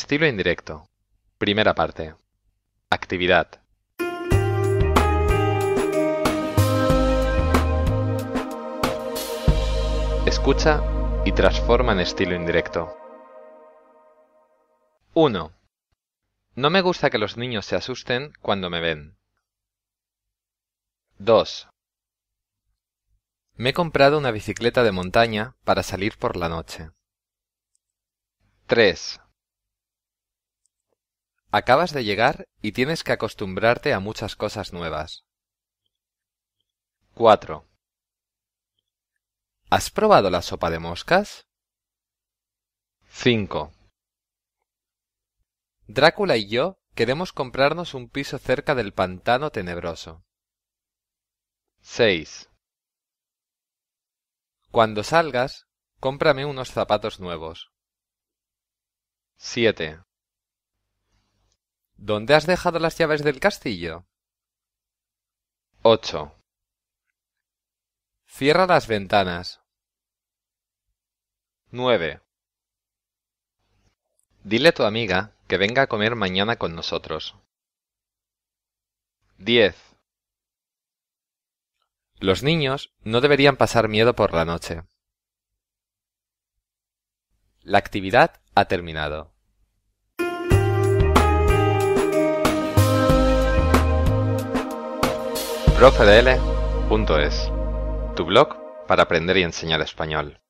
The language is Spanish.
Estilo indirecto. Primera parte. Actividad. Escucha y transforma en estilo indirecto. 1. No me gusta que los niños se asusten cuando me ven. 2. Me he comprado una bicicleta de montaña para salir por la noche. 3. Acabas de llegar y tienes que acostumbrarte a muchas cosas nuevas. 4. ¿Has probado la sopa de moscas? 5. Drácula y yo queremos comprarnos un piso cerca del pantano tenebroso. 6. Cuando salgas, cómprame unos zapatos nuevos. 7. ¿Dónde has dejado las llaves del castillo? 8. Cierra las ventanas. 9. Dile a tu amiga que venga a comer mañana con nosotros. 10. Los niños no deberían pasar miedo por la noche. La actividad ha terminado. Profedl.es Tu blog para aprender y enseñar español.